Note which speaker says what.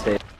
Speaker 1: stage.